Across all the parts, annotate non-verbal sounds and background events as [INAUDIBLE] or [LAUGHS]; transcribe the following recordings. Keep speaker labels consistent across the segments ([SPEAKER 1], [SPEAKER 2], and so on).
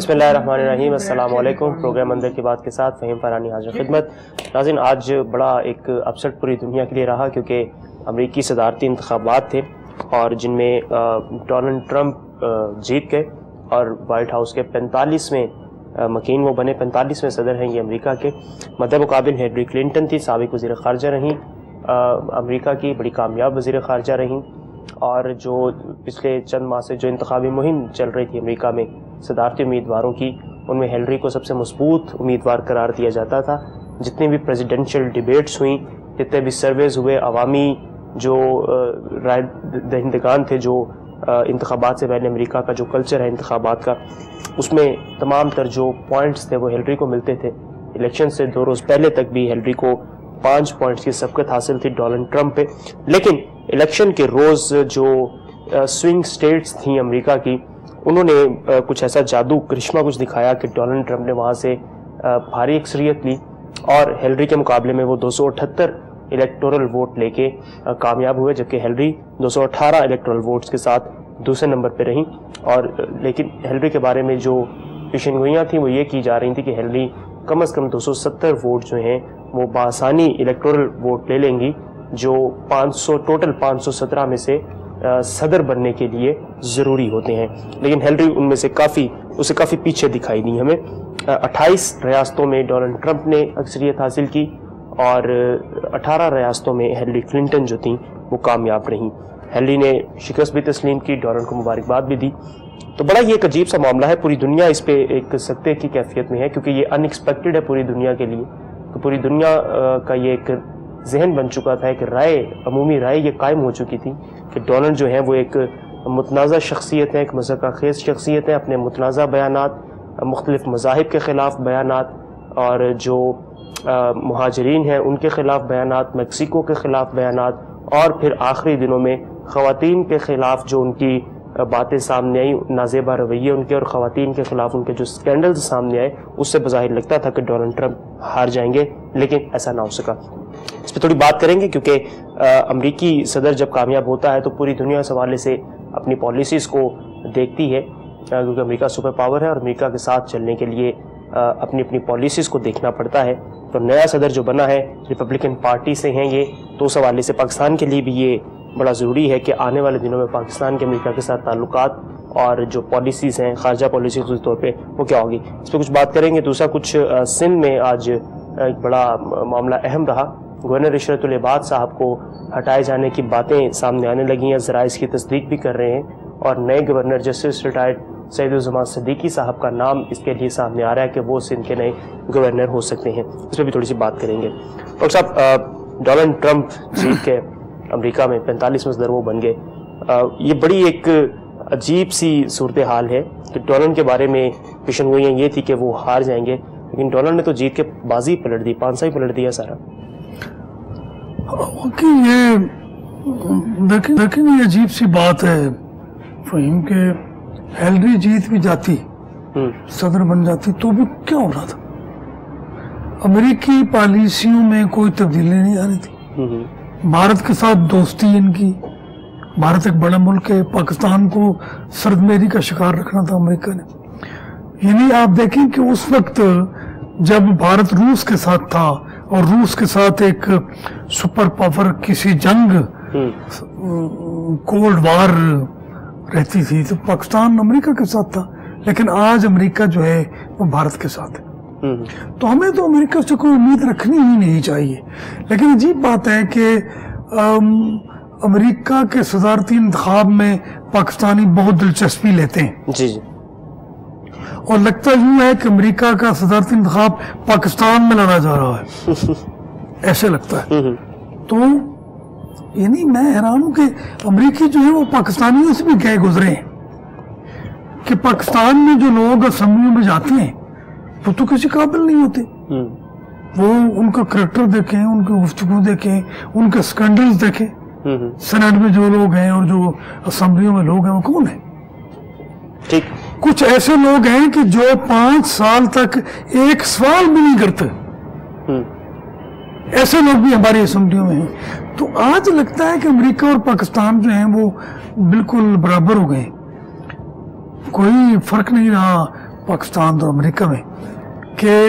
[SPEAKER 1] بسم اللہ الرحمن الرحیم، السلام علیکم۔ پروگرام اندر کی بات کے ساتھ فہیم فرانی حاضر خدمت۔ ناظرین، آج بڑا ایک اپسٹ پوری دنیا کے لیے رہا کیونکہ امریکی صدارتی انتخابات تھے اور جن میں ڈونلڈ ٹرمپ جیت گئے اور وائٹ ہاؤس کے پینتالیس میں مکین وہ بنے۔ پینتالیس میں صدر ہیں یہ امریکہ کے۔ مدہ مقابل ہیڈری کلنٹن تھی، سابق وزیر خارجہ رہیں۔ امریکہ کی بڑی کامیاب وزیر خارجہ رہیں۔ اور جو پچھلے چند ماہ سے جو انتخابی مہم چل رہی تھی امریکہ میں، صدارتی امیدواروں کی، ان میں ہیلری کو سب سے مضبوط امیدوار قرار دیا جاتا تھا۔ جتنی بھی پریزیڈنشل ڈیبیٹس ہوئیں، جتنے بھی سرویز ہوئے، عوامی جو رائے دہندگان تھے، جو انتخابات سے پہلے امریکہ کا، جو کلچر ہے انتخابات کا، اس میں تمام تر جو پوائنٹس تھے، وہ ہیلری کو ملتے تھے۔ الیکشن سے دو روز پہلے تک بھی ہیلری کو پانچ پوائنٹس کی سبقت حاصل تھی ڈونلڈ ٹرمپ پہ۔ لیکن الیکشن کے روز جو سوئنگ سٹیٹس تھیں امریکہ کی، انہوں نے کچھ ایسا جادو کرشمہ کچھ دکھایا کہ ڈونلڈ ٹرمپ نے وہاں سے بھاری اکثریت لی اور ہیلری کے مقابلے میں وہ دو سو اٹھتر الیکٹورل ووٹ لے کے کامیاب ہوئے، جبکہ ہیلری دو سو اٹھارہ الیکٹورل ووٹس کے ساتھ دوسرے نمبر پہ رہیں۔ اور لیکن ہیلری کے بارے میں جو پیشن گوئیاں تھیں وہ یہ کی جا رہی تھیں کہ ہیلری کم از کم دو سو ستر ووٹ جو ہیں وہ بآسانی الیکٹورل ووٹ لے لیں گی۔ جو پانچ سو ٹوٹل پانچ سو سترہ میں سے صدر بننے کے لیے ضروری ہوتے ہیں۔ لیکن ہیلری ان میں سے کافی اسے کافی پیچھے دکھائی دی ہمیں۔ اٹھائیس ریاستوں میں ڈونلڈ ٹرمپ نے اکثریت حاصل کی اور اٹھارہ ریاستوں میں ہیلری کلنٹن جو تھیں وہ کامیاب رہیں۔ ہیلری نے شکست بھی تسلیم کی، ڈونلڈ کو مبارکباد بھی دی۔ تو بڑا یہ ایک عجیب سا معاملہ ہے۔ پوری دنیا اس پہ ایک سکتے کی کیفیت میں ہے، کیونکہ یہ ان ایکسپیکٹڈ ہے پوری دنیا کے لیے۔ تو پوری دنیا کا یہ ایک ذہن بن چکا تھا ایک رائے، عمومی رائے یہ قائم ہو چکی تھی کہ ڈونلڈ جو ہیں وہ ایک متنازع شخصیت ہیں، ایک مذہقہ خیز شخصیت ہیں، اپنے متنازع بیانات، مختلف مذاہب کے خلاف بیانات اور جو مہاجرین ہیں ان کے خلاف بیانات، میکسیکو کے خلاف بیانات اور پھر آخری دنوں میں خواتین کے خلاف جو ان کی باتیں سامنے آئیں نازیبہ رویے ان کے اور خواتین کے خلاف ان کے جو سکینڈلز سامنے آئے، اس سے بظاہر لگتا تھا کہ ڈونلڈ ٹرمپ ہار جائیں گے، لیکن ایسا نہ ہو سکا۔ اس پہ تھوڑی بات کریں گے، کیونکہ امریکی صدر جب کامیاب ہوتا ہے تو پوری دنیا اس حوالے سے اپنی پالیسیز کو دیکھتی ہے کیونکہ امریکہ سپر پاور ہے اور امریکہ کے ساتھ چلنے کے لیے اپنی اپنی پالیسیز کو دیکھنا پڑتا ہے۔ تو نیا صدر جو بنا ہے ریپبلکن پارٹی سے ہیں یہ، تو اس حوالے سے پاکستان کے لیے بھی یہ بڑا ضروری ہے کہ آنے والے دنوں میں پاکستان کے امریکہ کے ساتھ تعلقات اور جو پالیسیز ہیں، خارجہ پالیسیز طور پہ، وہ کیا ہوگی اس پہ کچھ بات کریں گے۔ دوسرا، کچھ سندھ میں آج ایک بڑا معاملہ اہم رہا۔ گورنر عشرت العباد صاحب کو ہٹائے جانے کی باتیں سامنے آنے لگی ہیں۔ ذرائع اس کی تصدیق بھی کر رہے ہیں۔ اور نئے گورنر جسٹس ریٹائرڈ سعید الزمان صدیقی صاحب کا نام اس کے لیے سامنے آ رہا ہے کہ وہ سندھ کے نئے گورنر ہو سکتے ہیں۔ اس پہ بھی تھوڑی سی بات کریں گے۔ ڈاکٹر صاحب ڈونلڈ ٹرمپ جیت کے امریکہ میں پینتالیس میں صدر وہ بن گئے۔ یہ بڑی ایک عجیب سی صورتحال ہے کہ ڈونلڈ کے بارے میں پیشن گوئیاں یہ تھی کہ وہ ہار جائیں گے لیکن ڈونلڈ نے تو جیت کے بازی پلٹ دی پانسا ہی پلٹ دیا سارا۔
[SPEAKER 2] یہ لیکن یہ عجیب سی بات ہے۔ فہیم کہ ہیلری جیت بھی جاتی صدر بن جاتی تو بھی کیا ہو رہا تھا؟ امریکی پالیسیوں میں کوئی تبدیلی نہیں آ رہی تھی۔ بھارت کے ساتھ دوستی ان کی۔ بھارت ایک بڑا ملک ہے۔ پاکستان کو سرد میری کا شکار رکھنا تھا امریکہ نے۔ یعنی آپ دیکھیں کہ اس وقت جب بھارت روس کے ساتھ تھا اور روس کے ساتھ ایک سپر پاور کسی جنگ کولڈ وار رہتی تھی تو پاکستان امریکہ کے ساتھ تھا۔ لیکن آج امریکہ جو ہے وہ بھارت کے ساتھ ہے۔ تو ہمیں تو امریکہ سے کوئی امید رکھنی ہی نہیں چاہیے۔ لیکن عجیب بات ہے کہ امریکہ کے صدارتی انتخاب میں پاکستانی بہت دلچسپی لیتے ہیں۔
[SPEAKER 1] جی جی۔
[SPEAKER 2] اور لگتا یوں ہے کہ امریکہ کا صدارتی انتخاب پاکستان میں لڑا جا رہا ہے۔ [LAUGHS] ایسے لگتا ہے۔ تو یعنی میں حیران ہوں کہ امریکی جو ہے وہ پاکستانیوں سے بھی گئے گزرے ہیں۔ کہ پاکستان میں جو لوگ اسمبلیوں میں جاتے ہیں وہ تو کسی قابل نہیں ہوتے۔ وہ ان کا کریکٹر دیکھیں ان کی گفتگو دیکھیں ان کے سکنڈلز دیکھیں۔ سینٹ میں جو لوگ ہیں اور جو اسمبلیوں میں لوگ ہیں وہ کون ہیں؟
[SPEAKER 1] ٹھیک۔
[SPEAKER 2] کچھ ایسے لوگ ہیں کہ جو پانچ سال تک ایک سوال بھی نہیں کرتے۔ ایسے لوگ بھی ہماری اسمبلیوں میں ہیں۔ تو آج لگتا ہے کہ امریکہ اور پاکستان جو ہیں وہ بالکل برابر ہو گئے۔ کوئی فرق نہیں رہا۔ پاکستان اور امریکہ میں کہ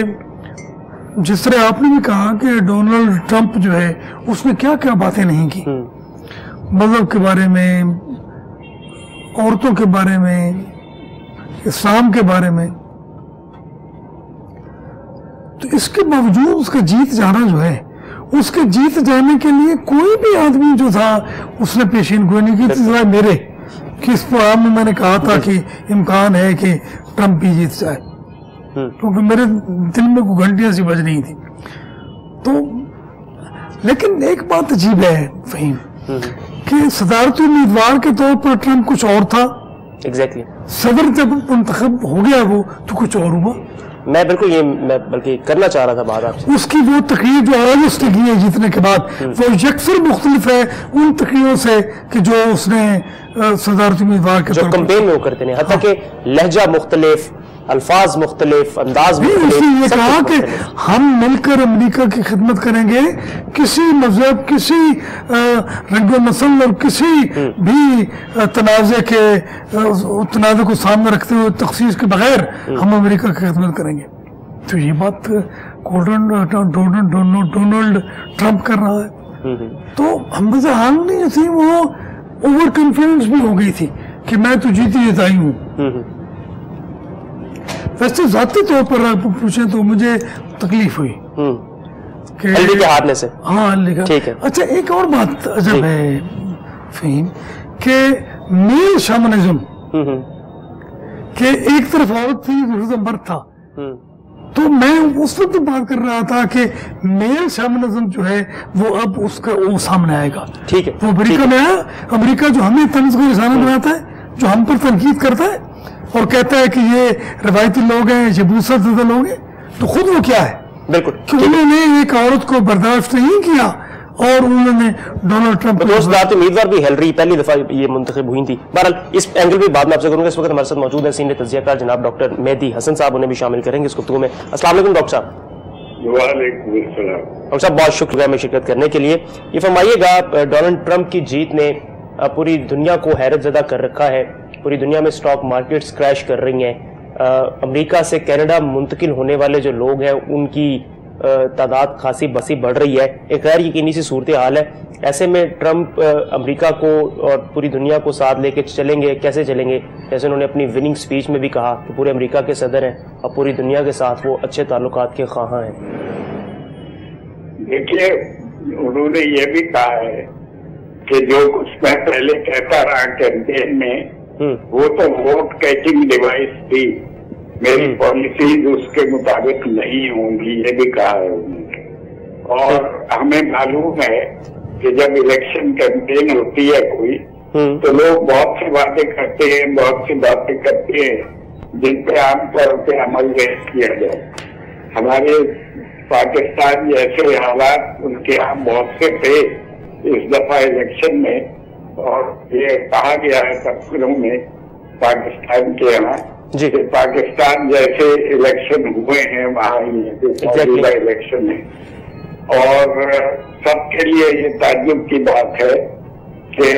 [SPEAKER 2] جس طرح آپ نے بھی کہا کہ ڈونلڈ ٹرمپ جو ہے اس نے کیا کیا باتیں نہیں کی۔ مذہب کے بارے میں عورتوں کے بارے میں اسلام کے بارے میں۔ تو اس کے باوجود اس کا جیت جانا جو ہے اس کے جیت جانے کے لیے کوئی بھی آدمی جو تھا اس نے پیشین گوئی نہیں کی۔ سوائے میرے کہ اس پروگرام میں میں نے کہا تھا کہ امکان ہے کہ ٹرمپ بھی جیت جائے کیونکہ میرے دل میں کوئی گھنٹیاں سی بج نہیں تھی تو لیکن ایک بات عجیب ہے فہیم کہ صدارتی امیدوار کے طور پر ٹرمپ کچھ اور تھا۔ صدر جب منتخب ہو گیا وہ تو کچھ اور ہوا۔
[SPEAKER 1] میں بالکل یہ میں بلکہ کرنا چاہ رہا تھا بات آپ
[SPEAKER 2] سے۔ اس کی وہ تقریر جو آج اس نے کی ہے جیتنے کے بعد وہ یکسر مختلف ہے ان تقریروں سے کہ جو اس نے صدارتی امیدوار کے
[SPEAKER 1] جو کمپین میں وہ کرتے ہیں حتیٰ کہ لہجہ مختلف الفاظ مختلف انداز مختلف
[SPEAKER 2] یہ کہا کہ ہم مل کر امریکہ کی خدمت کریں گے کسی مذہب کسی رنگ و نسل اور کسی بھی تنازع کے تنازع کو سامنے رکھتے ہوئے تخصیص کے بغیر ہم امریکہ کی خدمت کریں گے۔ تو یہ بات ڈونلڈ ٹرمپ کر رہا ہے۔ تو ہم حال نہیں تھی وہ اوور کنفیڈنس بھی ہو گئی تھی کہ میں تو جیتی جتائی ہوں۔ ویسے ذاتی طور پر آپ پوچھیں تو مجھے تکلیف ہوئی ہاں اچھا ایک اور بات عجب ہے فہیم کہ میل شامنزم کہ ایک طرف عورت تھی دوسری مرد تھا۔ تو میں اس وقت بات کر رہا تھا کہ میل شامنزم جو ہے وہ اب اس کا وہ سامنے آئے گا۔
[SPEAKER 1] ٹھیک ہے
[SPEAKER 2] وہ امریکہ میں آیا امریکہ جو ہمیں تنز کو نشانہ بناتا ہے جو ہم پر تنقید کرتا ہے اور کہتا ہے کہ یہ روایتی لوگ ہیں یہ بوسط زدہ لوگ ہیں تو خود وہ کیا ہے؟
[SPEAKER 1] بالکل
[SPEAKER 2] کہ انہوں نے ایک عورت کو برداشت نہیں کیا اور انہوں نے ڈونلڈ ٹرمپ
[SPEAKER 1] دوست امیدوار بھی ہیلری پہلی دفعہ یہ منتخب ہوئی تھی۔ بہرحال اس اینگل بھی بعد میں آپ سے کروں گا۔ اس وقت ہمارے ساتھ موجود ہیں سینئر تجزیہ کار جناب ڈاکٹر مہدی حسن صاحب انہیں بھی شامل کریں گے اس گفتگو میں۔ السلام علیکم ڈاکٹر صاحب۔
[SPEAKER 3] وعلیکم السلام۔
[SPEAKER 1] ڈاکٹر صاحب بہت شکریہ میں شرکت کرنے کے لیے۔ یہ فرمائیے گا ڈونلڈ ٹرمپ کی جیت نے پوری دنیا کو حیرت زدہ کر رکھا ہے۔ پوری دنیا میں سٹاک مارکیٹس کریش کر رہی ہیں۔ امریکہ سے کینیڈا منتقل ہونے والے جو لوگ ہیں ان کی تعداد خاصی بسی بڑھ رہی ہے۔ ایک غیر یقینی سی صورتحال ہے۔ ایسے میں ٹرمپ امریکہ کو اور پوری دنیا کو ساتھ لے کے چلیں گے کیسے چلیں گے؟ جیسے انہوں نے اپنی وننگ سپیچ میں بھی کہا کہ پورے امریکہ کے صدر ہیں اور پوری دنیا کے ساتھ وہ اچھے تعلقات کے خواہاں ہیں۔
[SPEAKER 3] دیکھیے انہوں نے یہ بھی کہا ہے کہ جو کچھ میں پہلے کہتا رہا کیمپین میں وہ تو ووٹ کیچنگ ڈیوائس تھی۔ میری پالیسیز اس کے مطابق نہیں ہوں گی یہ بھی کہا ہے۔ انہوں نے اور ہمیں معلوم ہے کہ جب الیکشن کیمپین ہوتی ہے کوئی تو لوگ بہت سی باتیں کرتے ہیں بہت سی باتیں کرتے ہیں جن پہ عام طور پہ عمل پیش کیا جائے۔ ہمارے پاکستان جیسے حالات ان کے یہاں بہت سے تھے اس دفعہ الیکشن میں اور یہ کہا گیا ہے تفصیلوں میں پاکستان کے یہاں جی۔ پاکستان جیسے الیکشن ہوئے ہیں وہاں الیکشن میں اور سب کے لیے یہ تعجب کی بات ہے کہ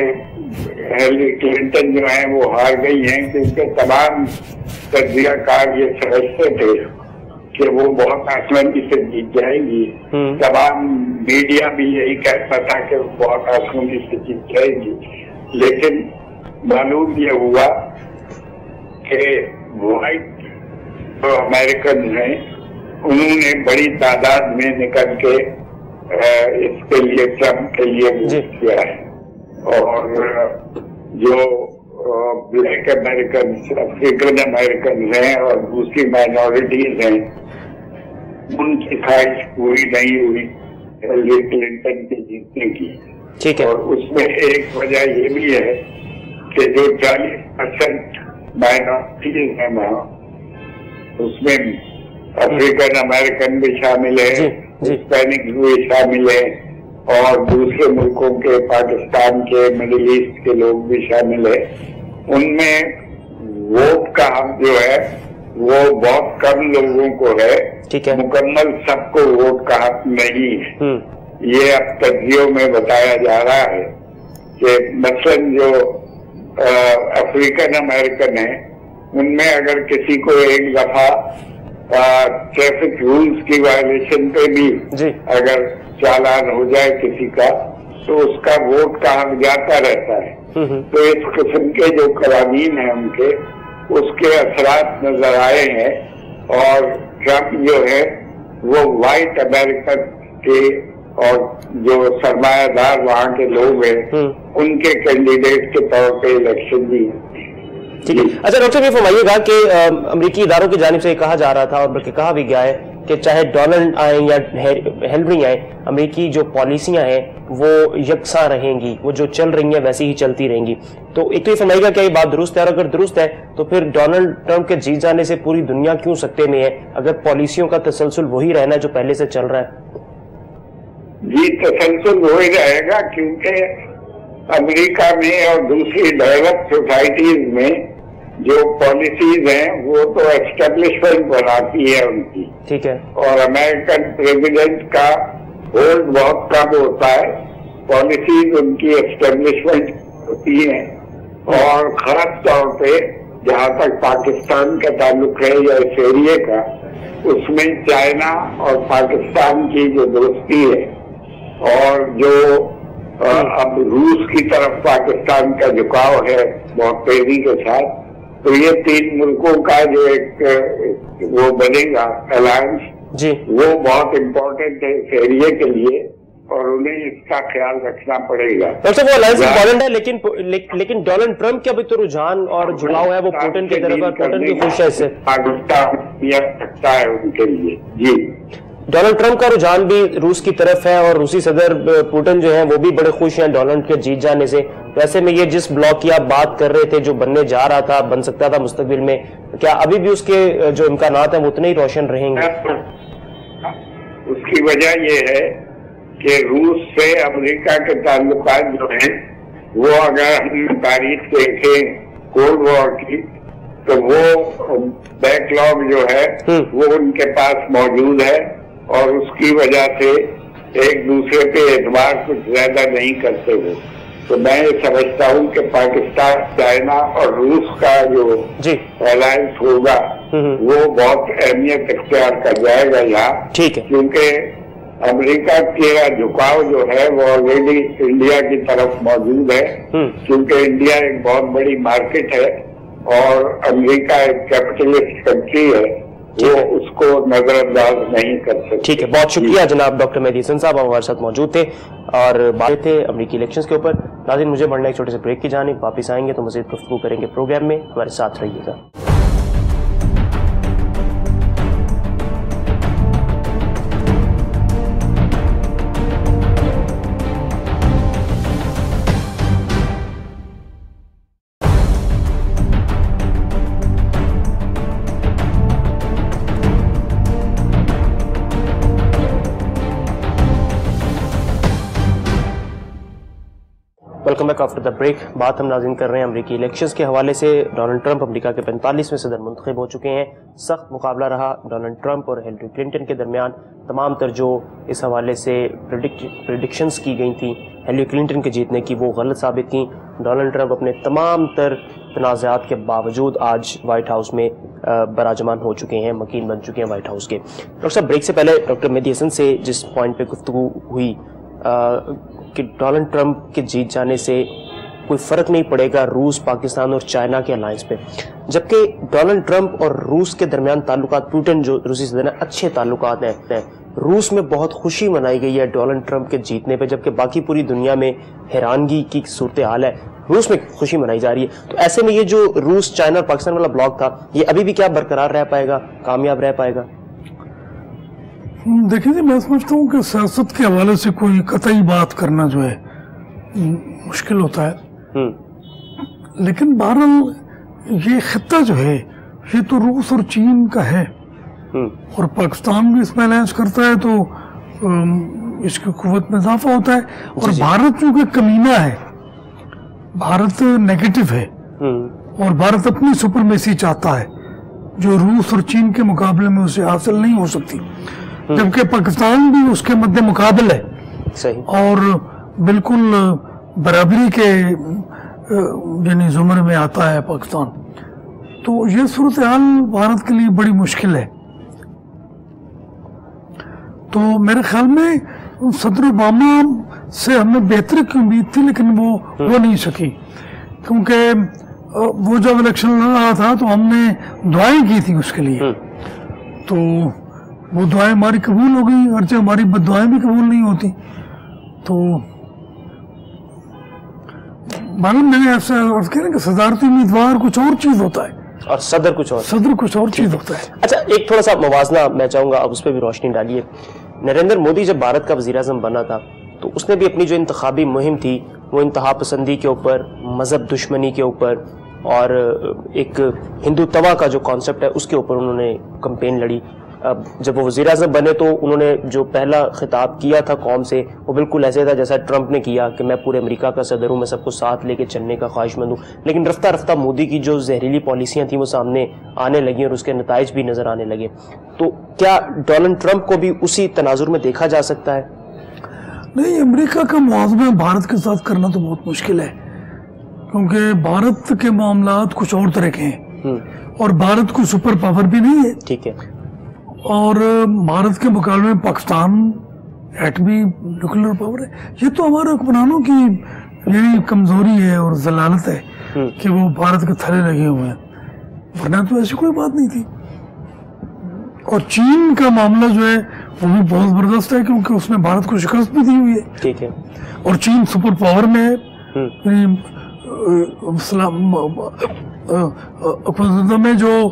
[SPEAKER 3] ہیلری کلنٹن جو ہیں وہ ہار گئی ہیں کیونکہ تمام تجزیہ کار یہ سمجھتے تھے کہ وہ بہت آسانی سے جیت جائے گی۔ تمام میڈیا بھی یہی کہتا تھا کہ وہ بہت آسانی سے جیت جائے گی۔ لیکن معلوم یہ ہوا کہ وائٹ جو امیرکن ہیں انہوں نے بڑی تعداد میں نکل کے اس کے لیے ٹرمپ کے لیے ووٹ جی۔ کیا ہے۔ اور جو بلیک امریکن افریقن امیرکن ہیں اور دوسری مائنورٹیز ہیں ان کی خواہش پوری نہیں ہوئی ہیلری کلنٹن کے جیتنے کی۔ اور اس میں ایک وجہ یہ بھی ہے کہ جو چالیس پرسینٹ ہیں وہاں اس میں افریقن امریکن بھی شامل ہے ہسپینک جی، جی۔ بھی شامل ہے اور دوسرے ملکوں کے پاکستان کے مڈل ایسٹ کے لوگ بھی شامل ہیں۔ ان میں ووٹ کا حق جو ہے وہ بہت کم لوگوں کو ہے۔ مکمل سب کو ووٹ کا حق نہیں ہے۔ یہ اب تجزیوں میں بتایا جا رہا ہے کہ مثلاً جو افریقن امریکن ہیں۔ ان میں اگر کسی کو ایک دفعہ ٹریفک رولز کی وائلیشن پہ بھی
[SPEAKER 1] جی۔
[SPEAKER 3] اگر چالان ہو جائے کسی کا تو اس کا ووٹ کہاں جاتا رہتا ہے۔ تو اس قسم کے جو قوانین ہیں ان کے اس کے اثرات نظر آئے ہیں۔ اور ٹرمپ جو ہے وہ وائٹ امریکہ کے اور جو سرمایہ دار وہاں کے لوگ ہیں ان کے کینڈیڈیٹ کے طور پہ الیکشن
[SPEAKER 1] ٹھیک ہے۔ اچھا ڈاکٹر یہ فرمائیے گا کہ ام، امریکی اداروں کی جانب سے یہ کہا جا رہا تھا اور بلکہ کہا بھی گیا ہے کہ چاہے ڈونلڈ آئیں یا ہیلری آئیں امریکی جو پالیسیاں ہیں وہ یکساں رہیں گی۔ وہ جو چل رہی ہیں ویسی ہی چلتی رہیں گی۔ تو ایک تو یہ فرمائیے گا کہ یہ بات درست ہے اور اگر درست ہے تو پھر ڈونلڈ ٹرمپ کے جیت جانے سے پوری دنیا کیوں سکتے میں ہے؟ اگر پالیسیوں کا تسلسل وہی رہنا ہے جو پہلے سے چل رہا ہے۔
[SPEAKER 3] جی تسلسل وہی رہے گا کیونکہ امریکہ میں اور دوسری ڈیولپ سوسائٹیز میں جو پالیسیز ہیں وہ تو اسٹیبلشمنٹ بناتی ہے ان کی۔
[SPEAKER 1] ٹھیک ہے۔
[SPEAKER 3] اور امریکن پریزیڈنٹ کا ہولڈ بہت کم ہوتا ہے۔ پالیسیز ان کی اسٹیبلشمنٹ ہوتی ہیں۔ اور خاص طور پہ جہاں تک پاکستان کا تعلق ہے یا اس ایریے کا اس میں چائنا اور پاکستان کی جو دوستی ہے اور جو آ، اب روس کی طرف پاکستان کا جھکاؤ ہے بہت تیزی کے ساتھ تو یہ تین ملکوں کا جو ایک وہ بنے گا الائنس
[SPEAKER 1] جی۔
[SPEAKER 3] وہ بہت امپورٹنٹ ہے اس ایریے کے لیے اور انہیں اس کا خیال رکھنا پڑے گا۔
[SPEAKER 1] ڈاکٹر وہ الائنس امپورٹنٹ ہے لیکن لیک- لیکن ڈونلڈ ٹرمپ کا بھی تو رجحان اور جھکاؤ ہے وہ پوٹن کی طرف اور پوٹن بھی خوش ہے اس سے۔
[SPEAKER 3] پاکستان سکتا ہے ان کے لیے؟ جی۔
[SPEAKER 1] ڈونلڈ ٹرمپ کا رجحان بھی روس کی طرف ہے اور روسی صدر پوٹن جو ہیں وہ بھی بڑے خوش ہیں ڈونلڈ کے جیت جانے سے۔ ویسے میں یہ جس بلاک کی آپ بات کر رہے تھے جو بننے جا رہا تھا بن سکتا تھا مستقبل میں کیا ابھی بھی اس کے جو امکانات ہیں وہ اتنے ہی روشن رہیں گے؟
[SPEAKER 3] اس کی وجہ یہ ہے کہ روس سے امریکہ کے تعلقات جو ہیں وہ اگر ہم تاریخ دیکھیں کولڈ وار کی تو وہ بیک لاگ جو ہے۔ وہ ان کے پاس موجود ہے۔ اور اس کی وجہ سے ایک دوسرے پہ اعتبار کچھ زیادہ نہیں کرتے وہ۔ تو میں یہ سمجھتا ہوں کہ پاکستان چائنا اور روس کا جو
[SPEAKER 1] جی۔
[SPEAKER 3] الائنس ہوگا
[SPEAKER 1] ہوں۔
[SPEAKER 3] وہ بہت اہمیت اختیار کر جائے گا یہاں۔
[SPEAKER 1] ٹھیک ہے۔
[SPEAKER 3] کیونکہ امریکہ کا جھکاؤ جو ہے وہ آلریڈی انڈیا کی طرف موجود ہے۔ کیونکہ انڈیا ایک بہت بڑی مارکیٹ ہے اور امریکہ ایک کیپٹلسٹ کنٹری ہے۔ وہ اس کو نظر انداز نہیں کر سکتی
[SPEAKER 1] ٹھیک ہے بہت شکریہ جناب ڈاکٹر مہدی حسن صاحب ہمارے ساتھ موجود تھے اور بات تھے امریکی الیکشنز کے اوپر۔ ناظرین مجھے بڑھنا ایک چھوٹے سے بریک کی جانب واپس آئیں گے تو مزید گفتگو کریں گے پروگرام میں۔ ہمارے ساتھ رہیے گا۔ Welcome back after the break بات ہم ناظرین کر رہے ہیں امریکی الیکشنز کے حوالے سے۔ ڈونلڈ ٹرمپ امریکہ کے پینتالیسویں صدر منتخب ہو چکے ہیں۔ سخت مقابلہ رہا ڈونلڈ ٹرمپ اور ہیلری کلنٹن کے درمیان۔ تمام تر جو اس حوالے سے پریڈکشنز کی گئی تھیں ہیلری کلنٹن کے جیتنے کی وہ غلط ثابت تھیں ڈونلڈ ٹرمپ اپنے تمام تر تنازعات کے باوجود آج وائٹ ہاؤس میں براجمان ہو چکے ہیں، مکین بن چکے ہیں وائٹ ہاؤس کے۔ ڈاکٹر صاحب بریک سے پہلے ڈاکٹر مہدی حسن سے جس پوائنٹ پہ گفتگو ہوئی کہ ڈونلڈ ٹرمپ کے جیت جانے سے کوئی فرق نہیں پڑے گا روس، پاکستان اور چائنا کے الائنس پہ۔ جبکہ ڈونلڈ ٹرمپ اور روس کے درمیان تعلقات پوٹن، جو روسی صدر ہیں، اچھے تعلقات ہیں۔ ہیں۔ روس میں بہت خوشی منائی گئی ہے ڈونلڈ ٹرمپ کے جیتنے پہ، جبکہ باقی پوری دنیا میں حیرانگی کی صورتحال ہے۔ روس میں خوشی منائی جا رہی ہے۔ تو ایسے میں یہ جو روس، چائنا اور پاکستان والا بلاک تھا، یہ ابھی بھی کیا برقرار رہ پائے گا؟ کامیاب رہ پائے گا؟
[SPEAKER 2] دیکھیں جی میں سمجھتا ہوں کہ سیاست کے حوالے سے کوئی قطعی بات کرنا جو ہے مشکل ہوتا ہے۔ لیکن بہرحال یہ خطہ جو ہے یہ تو روس اور چین کا ہے۔ اور پاکستان بھی اس میں الائنس کرتا ہے تو اس کی قوت میں اضافہ ہوتا ہے۔ اور بھارت چونکہ کمینہ ہے بھارت نیگیٹو ہے۔ اور بھارت اپنی سپرمیسی چاہتا ہے جو روس اور چین کے مقابلے میں اسے حاصل نہیں ہو سکتی۔ جبکہ پاکستان بھی اس کے مد مقابل ہے۔
[SPEAKER 1] صحیح۔
[SPEAKER 2] اور بالکل برابری کے یعنی زمر میں آتا ہے پاکستان۔ تو یہ صورتحال بھارت کے لیے بڑی مشکل ہے۔ تو میرے خیال میں صدر اوباما سے ہمیں بہتری کی امید تھی لیکن وہ ہو نہیں سکی۔ کیونکہ وہ جب الیکشن لڑ رہا تھا تو ہم نے دعائیں کی تھی اس کے لیے۔ تو وہ دعائیں ہماری قبول ہو گئی اگرچہ ہماری بد دعائیں بھی قبول نہیں ہوتی۔ تو معلوم میں نے ایسا عرض کیا کہ صدارتی امیدوار کچھ اور چیز ہوتا ہے۔
[SPEAKER 1] اور صدر کچھ اور۔
[SPEAKER 2] صدر کچھ اور چیز ہوتا ہے۔
[SPEAKER 1] اچھا ایک تھوڑا سا موازنہ میں چاہوں گا اب اس پہ بھی روشنی ڈالیے۔ نریندر مودی جب بھارت کا وزیر اعظم بنا تھا تو اس نے بھی اپنی جو انتخابی مہم تھی وہ انتہا پسندی کے اوپر مذہب دشمنی کے اوپر اور ایک ہندو توا کا جو کانسیپٹ ہے اس کے اوپر انہوں نے کمپین لڑی۔ جب وہ وزیر اعظم بنے تو انہوں نے جو پہلا خطاب کیا تھا قوم سے وہ بالکل ایسے تھا جیسا ٹرمپ نے کیا کہ میں پورے امریکہ کا صدر ہوں میں سب کو ساتھ لے کے چلنے کا خواہش مند ہوں۔ لیکن رفتہ رفتہ مودی کی جو زہریلی پالیسیاں تھیں وہ سامنے آنے لگیں اور اس کے نتائج بھی نظر آنے لگے۔ تو کیا ڈونلڈ ٹرمپ کو بھی اسی تناظر میں دیکھا جا سکتا ہے؟
[SPEAKER 2] نہیں امریکہ کا موازنہ بھارت کے ساتھ کرنا تو بہت مشکل ہے۔ کیونکہ بھارت کے معاملات کچھ اور طرح کے ہیں اور بھارت کو سپر پاور بھی نہیں ہے۔
[SPEAKER 1] ٹھیک ہے۔
[SPEAKER 2] اور بھارت کے مقابلے میں پاکستان ایٹمی نیوکلر پاور ہے۔ یہ تو ہمارے حکمرانوں کی یہی کمزوری ہے اور ضلالت ہے کہ وہ بھارت کے تھلے لگے ہوئے ہیں۔ ورنہ تو ایسی کوئی بات نہیں تھی۔ اور چین کا معاملہ جو ہے وہ بھی بہت زبردست ہے کیونکہ اس نے بھارت کو شکست بھی دی ہوئی ہے۔
[SPEAKER 1] ٹھیک ہے۔
[SPEAKER 2] اور چین سپر پاور میں ہے۔ یعنی میں جو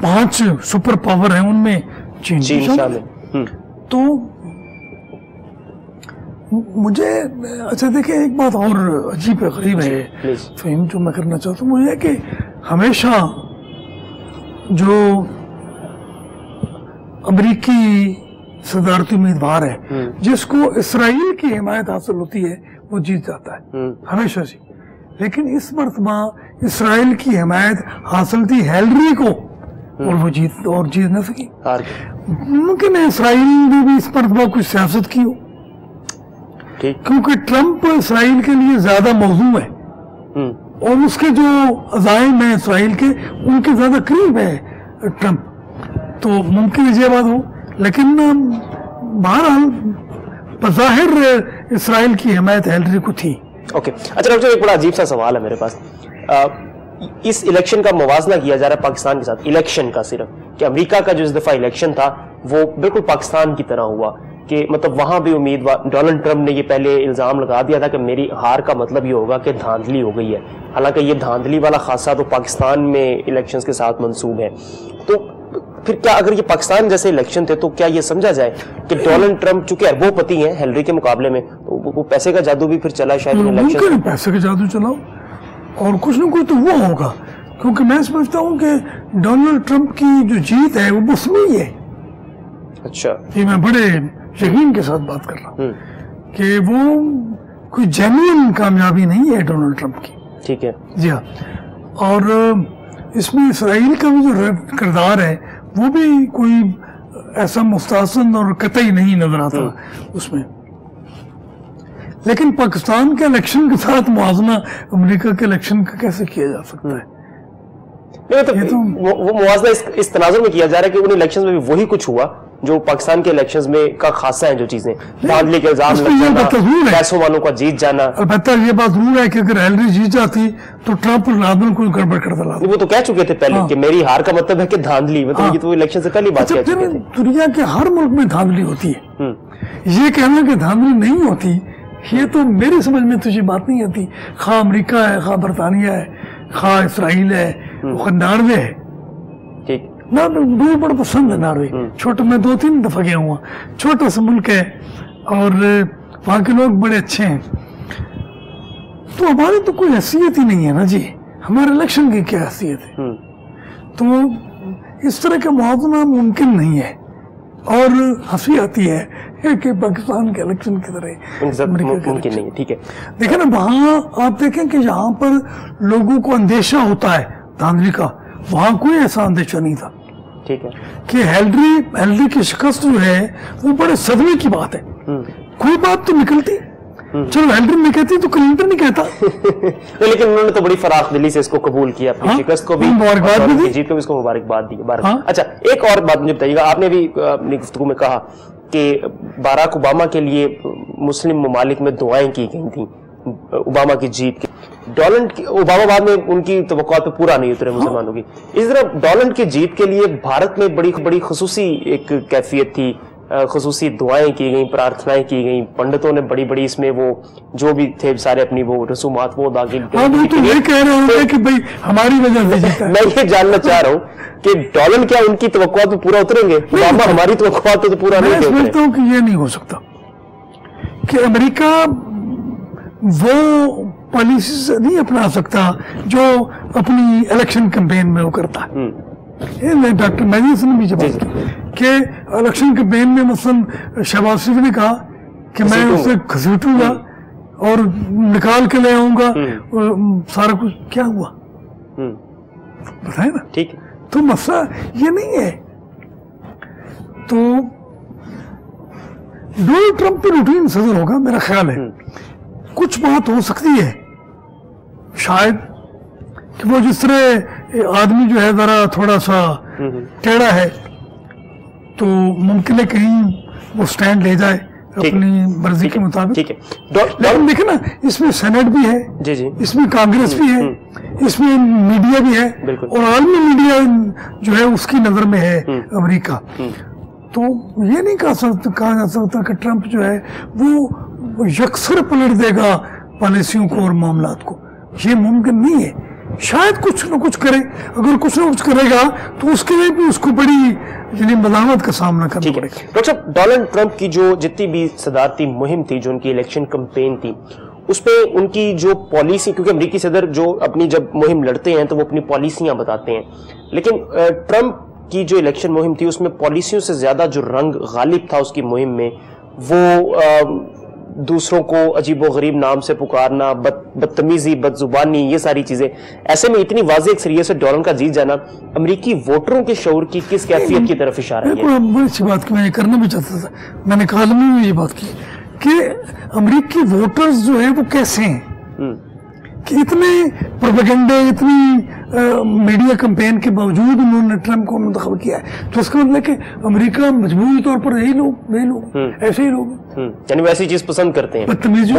[SPEAKER 2] پانچ سپر پاور ہیں ان میں۔ چین
[SPEAKER 1] شامل
[SPEAKER 2] تو مجھے اچھا دیکھیں ایک بات اور عجیب ہے غریب ہے۔ فہم جو میں کرنا چاہتا ہوں یہ کہ ہمیشہ جو امریکی صدارتی امیدوار ہے جس کو اسرائیل کی حمایت حاصل ہوتی ہے وہ جیت جاتا ہے۔ ہمیشہ سے لیکن اس مرتبہ اسرائیل کی حمایت حاصل تھی ہیلری کو۔ اور وہ جیت اور جیت نہ سکی۔ ممکن ہے اسرائیل نے بھی اس مرتبہ کچھ سیاست کی ہو۔ کیونکہ ٹرمپ اسرائیل کے لیے زیادہ موضوع ہے اور اس کے جو عزائم ہیں اسرائیل کے ان کے زیادہ قریب ہے ٹرمپ۔ تو ممکن ہے یہ بات ہو۔ لیکن بہرحال بظاہر اسرائیل کی حمایت ہیلری کو تھی۔
[SPEAKER 1] اوکے۔ اچھا ایک بڑا عجیب سا سوال ہے میرے پاس۔ اس الیکشن کا موازنہ کیا جا رہا ہے پاکستان کے ساتھ الیکشن کا صرف۔ کہ امریکہ کا جو اس دفعہ الیکشن تھا وہ بالکل پاکستان کی طرح ہوا۔ کہ مطلب وہاں بھی امیدوار ڈونلڈ ٹرمپ نے یہ پہلے الزام لگا دیا تھا کہ میری ہار کا مطلب یہ ہوگا کہ دھاندلی ہو گئی ہے۔ حالانکہ یہ دھاندلی والا خاصہ تو پاکستان میں الیکشنز کے ساتھ منسوب ہے۔ تو پھر کیا اگر یہ پاکستان جیسے الیکشن تھے تو کیا یہ سمجھا جائے کہ ڈونلڈ ٹرمپ چونکہ اربوں پتی ہیں ہیلری کے مقابلے میں تو وہ پیسے کا جادو بھی پھر چلا شاید
[SPEAKER 2] پیسے کا جادو چلاؤ؟ اور کچھ نہ کچھ تو وہ ہوگا کیونکہ میں سمجھتا ہوں کہ ڈونلڈ ٹرمپ کی جو جیت ہے وہ موسمی ہے۔
[SPEAKER 1] اچھا۔
[SPEAKER 2] یہ میں بڑے یقین کے ساتھ بات کر رہا ہوں کہ وہ کوئی جینوئن کامیابی نہیں ہے ڈونلڈ ٹرمپ کی۔
[SPEAKER 1] ٹھیک ہے۔
[SPEAKER 2] جی ہاں۔ اور اس میں اسرائیل کا بھی جو کردار ہے وہ بھی کوئی ایسا مستحسن اور قطعی نہیں نظر آتا اس میں۔ لیکن پاکستان کے الیکشن کے ساتھ موازنہ امریکہ کے الیکشن کا کیسے کیا جا سکتا ہے؟
[SPEAKER 1] وہ موازنہ اس تناظر میں کیا جا رہا ہے کہ ان الیکشن میں بھی وہی کچھ ہوا جو پاکستان کے الیکشن میں کا خاصہ ہیں جو چیزیں۔ باندلی کے الزام پیسوں والوں کا جیت جانا۔
[SPEAKER 2] البتہ یہ بات ضرور ہے کہ اگر ہیلری جیت جاتی تو ٹرمپ اور کوئی گڑبڑ کر دلا
[SPEAKER 1] وہ تو کہہ چکے تھے پہلے کہ میری ہار کا مطلب ہے کہ دھاندلی مطلب یہ تو الیکشن سے ہی بات
[SPEAKER 2] کہہ چکے تھے۔ دنیا کے ہر ملک میں دھاندلی ہوتی ہے۔ یہ کہنا کہ دھاندلی نہیں ہوتی یہ تو میری سمجھ میں یہ بات نہیں آتی۔ خواہ امریکہ ہے خواہ برطانیہ ہے خواہ اسرائیل ہے ناروے ہے۔ مجھے بڑا پسند ہے ناروے۔ چھوٹا میں دو تین دفعہ گیا ہوا چھوٹا سا ملک ہے اور وہاں کے لوگ بڑے اچھے ہیں۔ تو ہماری تو کوئی حیثیت ہی نہیں ہے نا جی۔ ہمارے الیکشن کی کیا حیثیت ہے؟ تو اس طرح کا موازنہ ممکن نہیں ہے۔ اور ہنسی آتی ہے۔ کہ پاکستان کے الیکشن کی طرح دیکھیں نا وہاں آپ دیکھیں کہ یہاں پر لوگوں کو اندیشہ ہوتا ہے دھاندلی کا وہاں کوئی ایسا اندیشہ نہیں تھا۔ کہ ہیلری ہیلری کی شکست جو ہے وہ بڑے صدمے کی بات ہے۔ کوئی بات تو نکلتی۔ چلو ہیلٹن نہیں کہتی تو کلنٹن نہیں کہتا۔
[SPEAKER 1] نہیں [LAUGHS] لیکن انہوں نے تو بڑی فراخ دلی سے اس کو قبول کیا اپنی
[SPEAKER 2] ہاں،
[SPEAKER 1] شکست کو بھی
[SPEAKER 2] مبارکباد بھی دی۔
[SPEAKER 1] جیت کو بھی اس کو مبارکباد دی
[SPEAKER 2] ہاں۔
[SPEAKER 1] اچھا ایک اور بات مجھے بتائیے گا آپ نے بھی اپنی گفتگو میں کہا کہ باراک اوباما کے لیے مسلم ممالک میں دعائیں کی گئی تھیں، اوباما کی جیت کے۔ ڈالنڈ اوباما بعد میں ان کی توقعات پہ پورا نہیں اترے مسلمانوں کی۔ اس طرح ڈالنڈ کی جیت کے لیے بھارت میں بڑی بڑی خصوصی ایک کیفیت تھی۔ خصوصی دعائیں کی گئیں پرارتھنائیں کی گئیں۔ پنڈتوں نے بڑی بڑی اس میں وہ جو بھی تھے سارے اپنی وہ رسومات وہ کی
[SPEAKER 2] ہاں وہ تو یہ کہہ رہے ہوں گے کہ بھائی ہماری وجہ سے [LAUGHS]
[SPEAKER 1] میں یہ جاننا چاہ رہا ہوں کہ ڈالن کیا ان کی توقعات پورا اتریں گے؟ اوباما ہماری توقعات تو پورا
[SPEAKER 2] میں
[SPEAKER 1] نہیں تھے
[SPEAKER 2] سمجھتا ہوں کہ یہ نہیں ہو سکتا کہ امریکہ وہ پالیسیز نہیں اپنا سکتا جو اپنی الیکشن کمپین میں وہ کرتا۔ ہے میں ڈاکٹر میجنس نے بھی جب کی کہ الیکشن کمپین میں مثلا شہباز شریف نے کہا کہ میں اسے گھسیٹوں گا اور نکال کے لے آؤں گا۔ اور سارا کچھ کیا ہوا؟ بتائیں نا۔
[SPEAKER 1] ٹھیک۔
[SPEAKER 2] تو مسئلہ یہ نہیں ہے۔ تو ڈونلڈ ٹرمپ پہ روٹین صدر ہوگا میرا خیال ہے۔ کچھ بات ہو سکتی ہے۔ شاید کہ وہ جس طرح آدمی جو ہے ذرا تھوڑا سا ٹیڑھا ہے۔ تو ممکن ہے کہیں وہ سٹینڈ لے جائے۔ اپنی مرضی کے مطابق۔
[SPEAKER 1] ٹھیک ہے۔ ڈو-
[SPEAKER 2] لیکن دیکھیں نا اس میں سینٹ بھی ہے
[SPEAKER 1] جی جی۔
[SPEAKER 2] اس میں کانگریس بھی ہے اس میں میڈیا بھی ہے۔ اور عالمی میڈیا جو ہے اس کی نظر میں ہے امریکہ۔ تو یہ نہیں کہا سکتا کہا جا سکتا کہ ٹرمپ جو ہے وہ یکسر پلٹ دے گا پالیسیوں کو اور معاملات کو۔ یہ ممکن نہیں ہے۔ شاید کچھ نہ کچھ کرے اگر کچھ نہ کچھ کرے گا تو اس کے لیے بھی اس کو بڑی یعنی مداوت کا سامنا کرنا پڑے گا۔
[SPEAKER 1] ڈاکٹر صاحب ڈونلڈ ٹرمپ کی جو جتنی بھی صدارتی مہم تھی جو ان کی الیکشن کمپین تھی اس پہ ان کی جو پالیسی کیونکہ امریکی صدر جو اپنی جب مہم لڑتے ہیں تو وہ اپنی پالیسیاں بتاتے ہیں۔ لیکن ٹرمپ کی جو الیکشن مہم تھی اس میں پالیسیوں سے زیادہ جو رنگ غالب تھا اس کی مہم میں وہ دوسروں کو عجیب و غریب نام سے پکارنا بد بدتمیزی بد زبانی یہ ساری چیزیں۔ ایسے میں اتنی واضح اکثریت سے ڈونلڈ کا جیت جانا امریکی ووٹروں کے شعور کی کس کیفیت کی طرف اشارہ ہے؟
[SPEAKER 2] بڑی اچھی بات کی میں یہ کرنا بھی چاہتا تھا۔ میں نے کالمی میں یہ بات کی کہ امریکی ووٹرز جو ہیں وہ کیسے ہیں؟ کہ اتنے پروپیگنڈے اتنی میڈیا کمپین کے باوجود انہوں نے ٹرمپ کو منتخب کیا ہے۔ تو اس کا مطلب کہ امریکہ مجموعی طور پر یہی لوگ وہی لوگ ایسے ہی لوگ۔
[SPEAKER 1] یعنی وہ ایسی چیز پسند کرتے ہیں۔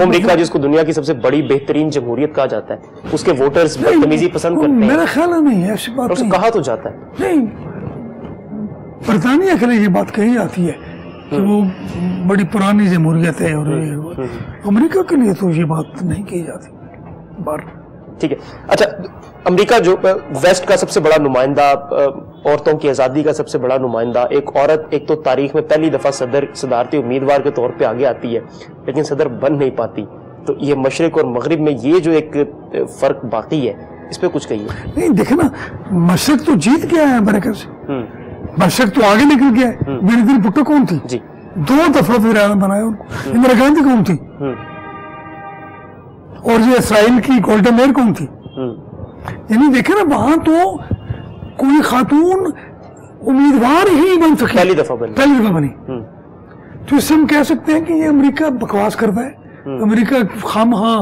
[SPEAKER 1] امریکہ جس کو دنیا کی سب سے بڑی بہترین جمہوریت کہا جاتا ہے اس کے ووٹرز بدتمیزی پسند کرتے ہیں۔
[SPEAKER 2] میرا خیال ہے نہیں ایسی بات نہیں۔
[SPEAKER 1] کہا تو جاتا ہے۔
[SPEAKER 2] نہیں برطانیہ کے لیے یہ بات کہی جاتی ہے کہ وہ بڑی پرانی جمہوریت ہے اور۔ امریکہ کے لیے تو یہ بات نہیں کی جاتی۔
[SPEAKER 1] ٹھیک ہے۔ اچھا امریکہ جو ویسٹ کا سب سے بڑا نمائندہ عورتوں کی آزادی کا سب سے بڑا نمائندہ ایک عورت ایک تو تاریخ میں پہلی دفعہ صدر صدارتی امیدوار کے طور پہ آگے آتی ہے لیکن صدر بن نہیں پاتی۔ تو یہ مشرق اور مغرب میں یہ جو ایک فرق باقی ہے اس پہ کچھ کہیے۔
[SPEAKER 2] نہیں دیکھے نا مشرق تو جیت گیا ہے امریکہ سے۔ مشرق تو آگے نکل گیا ہے۔ میری دل بھٹو کون تھی؟
[SPEAKER 1] جی۔
[SPEAKER 2] دو دفعہ وزیر اعظم بنایا ان کو۔ اندرا گاندھی کون تھی؟ اور یہ اسرائیل کی گولڈن میئر کون تھی؟ یعنی دیکھے نا وہاں تو کوئی خاتون امیدوار ہی بن سکی۔
[SPEAKER 1] پہلی دفعہ بنی۔
[SPEAKER 2] پہلی دفعہ بنی۔ تو اس سے ہم کہہ سکتے ہیں کہ یہ امریکہ بکواس کرتا ہے۔ امریکہ خام خواہ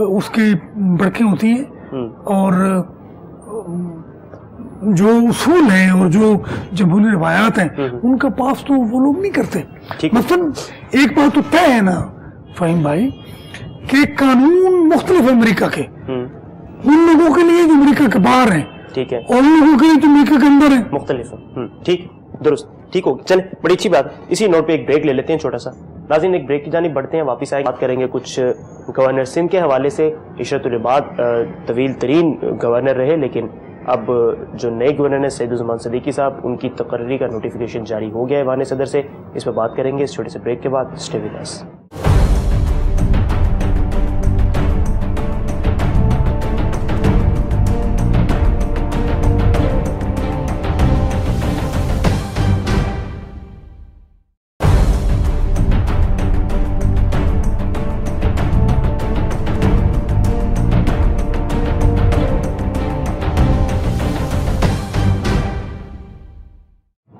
[SPEAKER 2] اس کی بڑکیں ہوتی ہیں۔ اور جو اصول ہیں اور جو جمہوری روایات ہیں ان کا پاس تو وہ لوگ نہیں کرتے۔ مثلا ایک بات تو طے ہے نا فہیم بھائی کہ قانون مختلف امریکہ کے۔ ان لوگوں کے لیے جو امریکہ کے باہر ہیں۔
[SPEAKER 1] ٹھیک ہے۔
[SPEAKER 2] اور ان لوگوں کے لیے جو امریکہ کے اندر ہیں۔
[SPEAKER 1] مختلف ہوں، ٹھیک درست۔ ٹھیک ہو۔ چلیں بڑی اچھی بات۔ اسی نوٹ پہ ایک بریک لے لیتے ہیں چھوٹا سا۔ ناظرین ایک بریک کی جانب بڑھتے ہیں واپس آئے۔ بات کریں گے کچھ گورنر سندھ کے حوالے سے۔ عشرت العباد طویل ترین گورنر رہے لیکن اب جو نئے گورنر ہیں سید الزمان صدیقی صاحب ان کی تقرری کا نوٹیفیکیشن جاری ہو گیا ہے ایوان صدر سے۔ اس پہ بات کریں گے۔ اس چھوٹے سے بریک کے بعد۔ Stay with us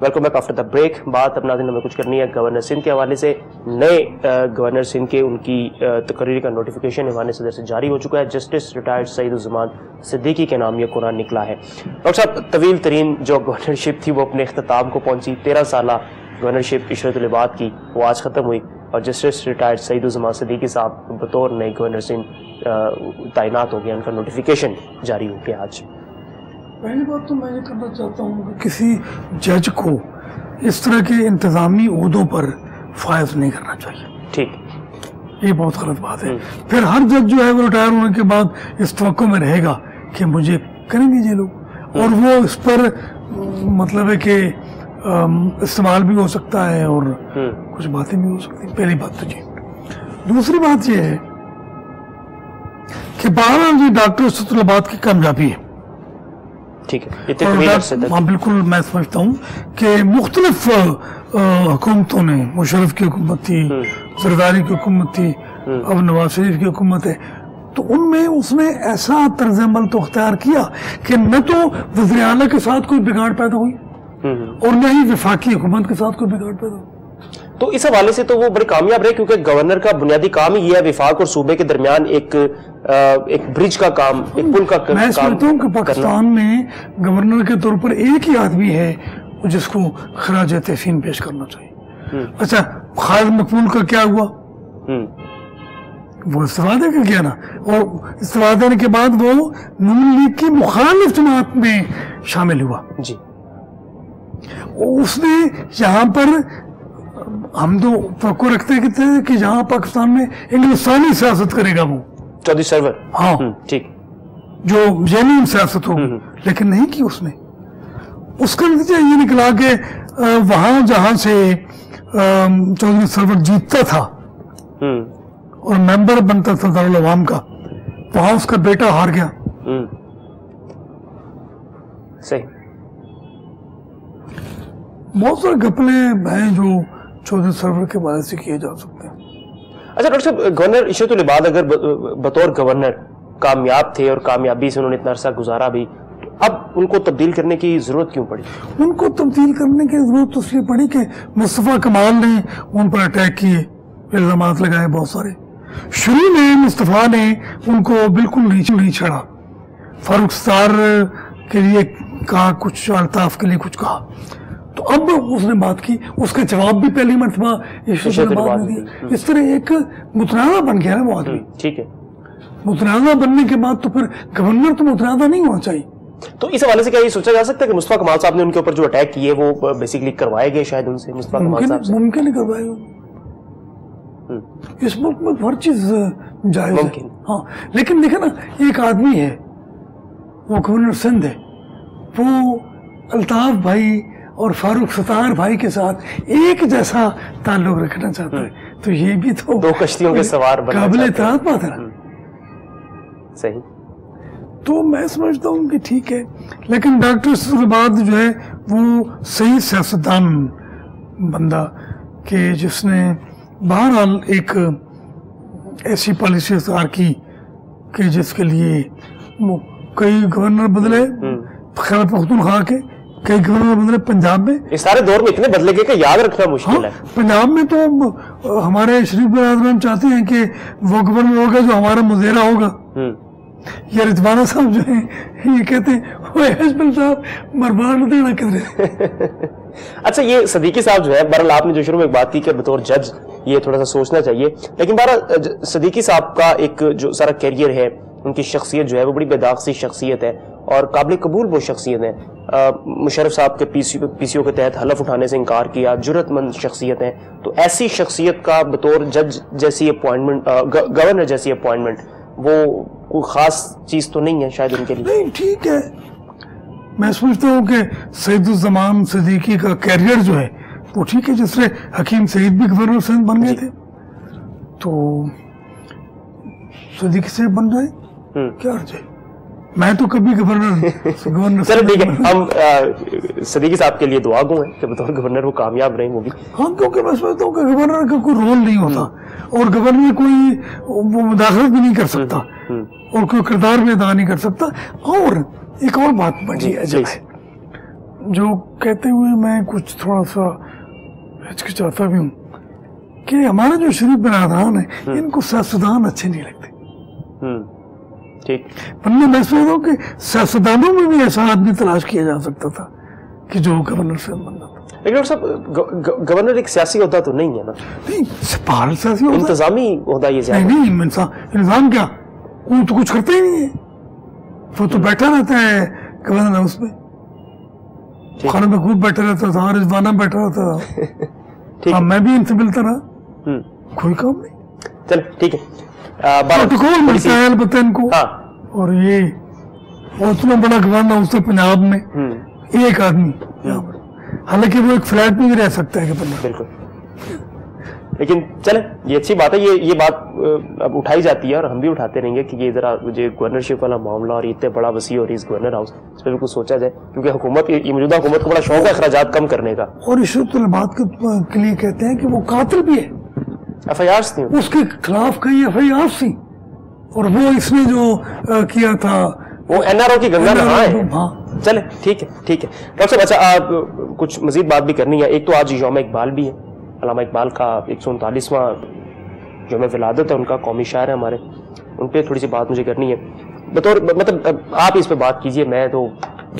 [SPEAKER 1] welcome back after the break بات اپنا دن ہمیں کچھ کرنی ہے۔ گورنر سندھ کے حوالے سے نئے گورنر سندھ کے ان کی تقرری کا نوٹیفیکیشن ایوان صدر سے جاری ہو چکا ہے۔ جسٹس ریٹائرڈ سعید الزمان صدیقی کے نام یہ قرآن نکلا ہے۔ ڈاکٹر صاحب، طویل ترین جو گورنرشپ تھی وہ اپنے اختتام کو پہنچی۔ تیرہ سالہ گورنرشپ عشرت العباد کی وہ آج ختم ہوئی۔ اور جسٹس ریٹائرڈ سعید الزمان صدیقی صاحب بطور نئے گورنر سندھ تعینات ہو گیا ان کا نوٹیفیکیشن جاری ہو گیا آج۔
[SPEAKER 2] پہلی بات تو میں یہ کرنا چاہتا ہوں کہ کسی جج کو اس طرح کے انتظامی عہدوں پر فائز نہیں کرنا چاہیے۔
[SPEAKER 1] ٹھیک۔
[SPEAKER 2] یہ بہت غلط بات ہے۔ پھر ہر جج جو ہے وہ ریٹائر ہونے کے بعد اس توقع میں رہے گا کہ مجھے کریں گے یہ لوگ اور وہ اس پر مطلب ہے کہ استعمال بھی ہو سکتا ہے اور کچھ باتیں بھی ہو سکتی پہلی بات تو جی۔ دوسری بات یہ ہے کہ بارہ جی ڈاکٹر ستلاباد کی کامیابی ہے۔ ہاں بالکل میں سمجھتا ہوں کہ مختلف حکومتوں نے مشرف کی حکومت تھی زرداری کی حکومت تھی اب نواز شریف کی حکومت ہے۔ تو ان میں اس نے ایسا طرز عمل تو اختیار کیا کہ نہ تو وزیر اعلیٰ کے ساتھ کوئی بگاڑ پیدا ہوئی اور نہ ہی وفاقی حکومت کے ساتھ کوئی بگاڑ پیدا ہوئی۔
[SPEAKER 1] تو اس حوالے سے تو وہ بڑے کامیاب رہے کیونکہ گورنر کا بنیادی کام ہی یہ ہے وفاق اور صوبے کے درمیان ایک ایک برج کا کام ایک پل کا
[SPEAKER 2] میں سمجھتا ہوں کہ پاکستان میں گورنر کے طور پر ایک ہی آدمی ہے جس کو خراج تحسین پیش کرنا چاہیے۔ اچھا خالد مقبول کا کیا ہوا؟ وہ استفادہ کا کیا نا۔ اور استفادہ دینے کے بعد وہ نون لیگ کی مخالف جماعت میں شامل ہوا۔
[SPEAKER 1] جی۔
[SPEAKER 2] اس نے یہاں پر ہم تو توقع رکھتے تھے کہ جہاں پاکستان میں انگلستانی سیاست کرے گا وہ۔
[SPEAKER 1] چودھری سرور۔
[SPEAKER 2] ہاں۔
[SPEAKER 1] ٹھیک۔
[SPEAKER 2] جو جینوین سیاست ہو لیکن نہیں کی اس نے۔ اس کا نتیجہ یہ نکلا کہ وہاں جہاں سے چودھری سرور جیتتا تھا۔ اور ممبر بنتا تھا دارالعوام کا۔ وہاں اس کا بیٹا ہار گیا۔
[SPEAKER 1] صحیح۔
[SPEAKER 2] بہت سارے گپلے ہیں جو چودھری سرور کے بارے سے کیے جا سکتے ہیں۔
[SPEAKER 1] اچھا ڈاکٹر صاحب گورنر عشرت العباد اگر بطور گورنر کامیاب تھے اور کامیابی سے انہوں نے اتنا عرصہ گزارا بھی اب ان کو تبدیل کرنے کی ضرورت کیوں پڑی؟
[SPEAKER 2] ان کو تبدیل کرنے کی ضرورت اس لیے پڑی کہ مصطفیٰ کمال نے ان پر اٹیک کیے الزامات لگائے بہت سارے۔ شروع میں مصطفیٰ نے ان کو بالکل نیچے نہیں چھڑا۔ فاروق ستار کے لیے کہا کچھ الطاف کے لیے کچھ کہا۔ تو اب اس نے بات کی اس کا جواب بھی پہلی مرتبہ اس طرح ایک متنازع بن گیا وہ آدمی۔
[SPEAKER 1] ٹھیک ہے۔
[SPEAKER 2] متنازع بننے کے بعد تو پھر گورنر تو متنازع نہیں ہونا چاہیے۔
[SPEAKER 1] تو اس حوالے سے کیا یہ سوچا جا سکتا ہے کہ مصطفیٰ کمال صاحب نے ان کے اوپر جو اٹیک کیے وہ بیسیکلی کروائے گئے شاید ان سے؟ مصطفیٰ کمال صاحب سے۔
[SPEAKER 2] ممکن ہے کروائے۔ اس ملک میں ہر چیز جائز ہے۔ ہاں لیکن دیکھیں نا ایک آدمی ہے وہ گورنر سندھ ہے۔ وہ الطاف بھائی اور فاروق ستار بھائی کے ساتھ ایک جیسا تعلق رکھنا چاہتا ہے۔ تو یہ بھی تو
[SPEAKER 1] دو کشتیوں کے سوار
[SPEAKER 2] قابل اعتراض بات ہے
[SPEAKER 1] صحیح۔
[SPEAKER 2] تو میں سمجھتا ہوں کہ ٹھیک ہے لیکن ڈاکٹر سے بعد جو ہے وہ صحیح سیاستدان بندہ کہ جس نے بہرحال ایک ایسی پالیسی اختیار کی کہ جس کے لیے کئی گورنر بدلے خیر پختونخوا کے کئی گورنر بدلے پنجاب میں
[SPEAKER 1] اس سارے دور میں اتنے بدلے گئے کہ یاد رکھنا مشکل ہے۔
[SPEAKER 2] ہاں، پنجاب میں تو ہمارے شریف برادران چاہتے ہیں کہ وہ گورنر ہوگا جو ہمارا مزیرہ ہوگا۔ یا رجوانہ صاحب جو ہیں یہ کہتے ہیں صاحب برباد دینا کدھر [LAUGHS]
[SPEAKER 1] اچھا یہ صدیقی صاحب جو ہے بہرحال آپ نے جو شروع میں ایک بات کی کہ بطور جج یہ تھوڑا سا سوچنا چاہیے۔ لیکن بہرحال صدیقی صاحب کا ایک جو سارا کیریئر ہے ان کی شخصیت جو ہے وہ بڑی بے داغ سی شخصیت ہے۔ اور قابل قبول وہ شخصیت ہیں مشرف صاحب کے پی سی او کے تحت حلف اٹھانے سے انکار کیا جرت مند شخصیت ہیں تو ایسی شخصیت کا بطور جج جیسی اپوائنٹمنٹ گورنر جیسی اپوائنٹمنٹ وہ کوئی خاص چیز تو نہیں ہے شاید ان کے لیے؟
[SPEAKER 2] نہیں ٹھیک ہے۔ میں سمجھتا ہوں کہ سعید الزمان صدیقی کا کیریئر جو ہے وہ ٹھیک ہے جس سے حکیم سعید بھی گورنر سندھ بن گئے جی۔ تھے۔ تو صدیقی سے بن جائے کیا عرض ہے؟ میں تو کبھی گورنر
[SPEAKER 1] چلو ٹھیک ہے ہم صدیقی صاحب کے لیے دعا گو ہیں کہ بطور گورنر وہ کامیاب رہیں وہ بھی۔
[SPEAKER 2] ہاں کیونکہ میں سمجھتا ہوں کہ گورنر کا کوئی رول نہیں ہوتا۔ اور گورنر کوئی وہ مداخلت بھی نہیں کر سکتا۔ اور کوئی کردار بھی ادا نہیں کر سکتا۔ اور ایک اور بات بڑی عجب ہے جو کہتے ہوئے میں کچھ تھوڑا سا ہچکچاتا بھی ہوں کہ ہمارے جو شریف برادران ہیں ان کو سیاستدان اچھے نہیں لگتے۔ ورنہ میں سمجھتا ہوں کہ سیاستدانوں میں بھی ایسا آدمی تلاش کیا جا سکتا تھا کہ جو گورنر سے بننا
[SPEAKER 1] لیکن ڈاکٹر صاحب گورنر ایک سیاسی عہدہ تو نہیں ہے نا؟
[SPEAKER 2] نہیں سپاہر سیاسی
[SPEAKER 1] انتظامی عہدہ یہ زیادہ۔
[SPEAKER 2] نہیں نہیں انسان کیا؟ وہ تو کچھ کرتا ہی نہیں ہے۔ وہ تو بیٹھا رہتا ہے گورنر ہاؤس میں۔ خانہ میں خوب بیٹھا رہتا تھا رضوانہ بیٹھا رہتا تھا۔ [LAUGHS] ہاں میں بھی ان سے ملتا رہا۔ کوئی کام نہیں۔
[SPEAKER 1] چل ٹھیک ہے۔
[SPEAKER 2] پروٹوکول ملتا ہے البتہ ان کو۔
[SPEAKER 1] ہاں۔
[SPEAKER 2] اور یہ اتنا بڑا گورنر ہاؤس ہے پنجاب میں۔ ایک آدمی۔ حالانکہ وہ ایک فلیٹ میں بھی رہ سکتا ہے
[SPEAKER 1] بالکل۔ لیکن چلیں یہ اچھی بات ہے یہ یہ بات اب اٹھائی جاتی ہے اور ہم بھی اٹھاتے رہیں گے کہ یہ ذرا مجھے گورنرشپ والا معاملہ اور یہ اتنے بڑا وسیع اور اس گورنر ہاؤس اس پہ بھی کچھ سوچا جائے کیونکہ حکومت یہ موجودہ حکومت کو بڑا شوق ہے اخراجات کم کرنے کا۔
[SPEAKER 2] اور عشرت طلبات کے لیے کہتے ہیں کہ وہ قاتل بھی ہے۔
[SPEAKER 1] ایف آئی آرس تھیں
[SPEAKER 2] اس کے خلاف کئی ایف آئی آر سی اور وہ اس نے جو کیا تھا
[SPEAKER 1] وہ این آر او کی گنگا نہا ہے.
[SPEAKER 2] ہاں۔
[SPEAKER 1] چلے ٹھیک ہے ٹھیک ہے۔ ڈاکٹر صاحب اچھا آپ کچھ مزید بات بھی کرنی ہے۔ ایک تو آج یوم اقبال بھی ہے علامہ اقبال کا ایک سو انتالیسواں یوم ولادت ہے ان کا قومی شاعر ہے ہمارے۔ ان پہ تھوڑی سی بات مجھے کرنی ہے۔ بطور مطلب آپ اس پہ بات کیجیے میں تو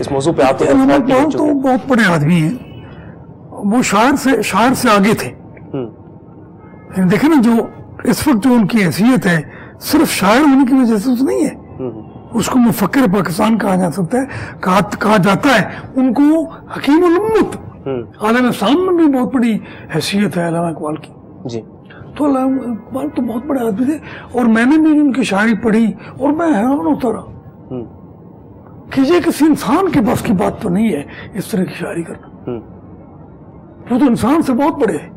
[SPEAKER 1] اس موضوع پہ آپ تو
[SPEAKER 2] بہت بڑے آدمی ہیں۔ وہ شاعر سے شاعر سے آگے تھے۔ دیکھیں نا جو اس وقت جو ان کی حیثیت ہے صرف شاعر ہونے کی وجہ سے نہیں ہے۔ اس کو مفکر پاکستان کہا جا سکتا ہے کہا جاتا ہے۔ ان کو حکیم الامت عالم اسلام میں بھی بہت بڑی حیثیت ہے علامہ اقبال کی۔
[SPEAKER 1] جی۔
[SPEAKER 2] تو علامہ اقبال تو بہت بڑے آدمی تھے۔ اور میں نے بھی ان کی شاعری پڑھی اور میں حیران ہوتا رہا۔ کہ یہ کسی انسان کے بس کی بات تو نہیں ہے اس طرح کی شاعری کرنا۔ وہ تو انسان سے بہت بڑے ہیں۔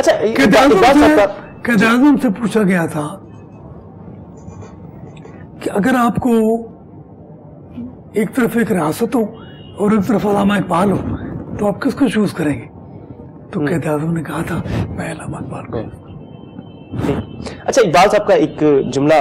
[SPEAKER 1] اچھا
[SPEAKER 2] قائد
[SPEAKER 1] اقبال
[SPEAKER 2] اعظم سے پوچھا گیا تھا کہ اگر آپ کو ایک طرف ایک ریاست ہو اور ایک طرف علامہ اقبال ہو تو آپ کس کو چوز کریں گے؟ تو قائد اعظم نے کہا تھا میں علامہ اقبال کو۔
[SPEAKER 1] اچھا اقبال صاحب کا ایک جملہ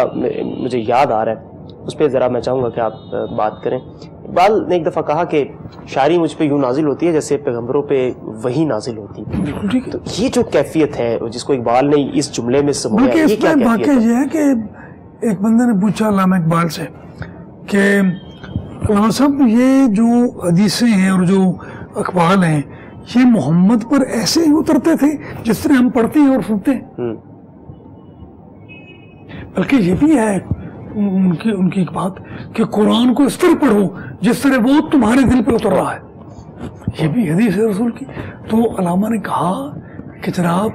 [SPEAKER 1] مجھے یاد آ رہا ہے۔ اس پہ ذرا میں چاہوں گا کہ آپ بات کریں۔ اقبال نے ایک دفعہ کہا کہ شاعری مجھ پہ یوں نازل ہوتی ہے جیسے پیغمبروں پہ وہی نازل ہوتی ہے۔ تو یہ جو کیفیت ہے جس کو اقبال نے اس جملے میں
[SPEAKER 2] بلکہ
[SPEAKER 1] یہ کیا کیفیت ہے؟
[SPEAKER 2] یہ ہے کہ ایک بندے نے پوچھا علامہ اقبال سے کہ علامہ صاحب یہ جو حدیثیں ہیں اور جو اقبال ہیں یہ محمد پر ایسے ہی اترتے تھے جس طرح ہم پڑھتے ہیں اور سنتے ہیں؟ بلکہ یہ بھی ہے ان کی ان کی ایک بات کہ قرآن کو اس طرح پڑھو جس طرح وہ تمہارے دل پہ اتر رہا ہے۔ یہ بھی حدیث ہے رسول کی۔ تو علامہ نے کہا کہ جناب،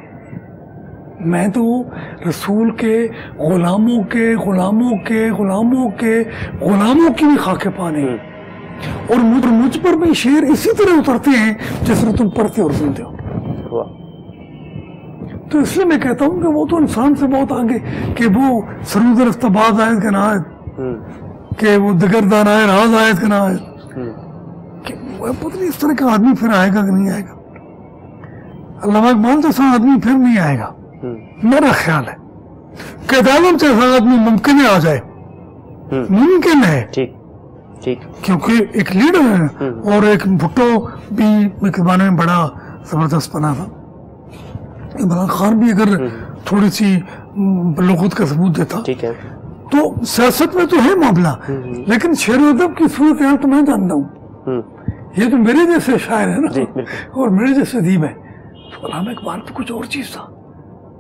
[SPEAKER 2] میں تو رسول کے غلاموں کے غلاموں کے غلاموں کے غلاموں کی بھی خاکے پانے ہیں۔ اور مجھ مجھ پر بھی شعر اسی طرح اترتے ہیں جس طرح تم پڑھتے اور سنتے ہو۔ تو اس لیے میں کہتا ہوں کہ وہ تو انسان سے بہت آگے کہ وہ سرود رفتباد آیت کا نایت
[SPEAKER 1] ہوں۔
[SPEAKER 2] کہ وہ دگر دان آئے راز آیت کا نایت
[SPEAKER 1] ہوں۔
[SPEAKER 2] کہ وہ پتہ نہیں اس طرح کا آدمی پھر آئے گا کہ نہیں آئے گا۔ علامہ اقبال جیسا آدمی پھر نہیں آئے گا۔ میرا خیال ہے کہ عالم جیسا آدمی ممکن ہے آ جائے۔ ممکن ہے۔
[SPEAKER 1] ٹھیک۔
[SPEAKER 2] کیونکہ ایک لیڈر ہے اور ایک بھٹو بھی ایک زمانے میں بڑا زبردست بنا تھا۔ عمران خان بھی اگر تھوڑی سی م، لغت کا ثبوت دیتا۔ تو سیاست میں تو ہے معاملہ لیکن شعر و ادب کی صورت حال تو میں جانتا ہوں۔ یہ تو میرے جیسے شاعر ہے نا۔
[SPEAKER 1] جی،۔
[SPEAKER 2] اور میرے جیسے ادیب ہے تو علامہ اقبال تو کچھ اور چیز تھا۔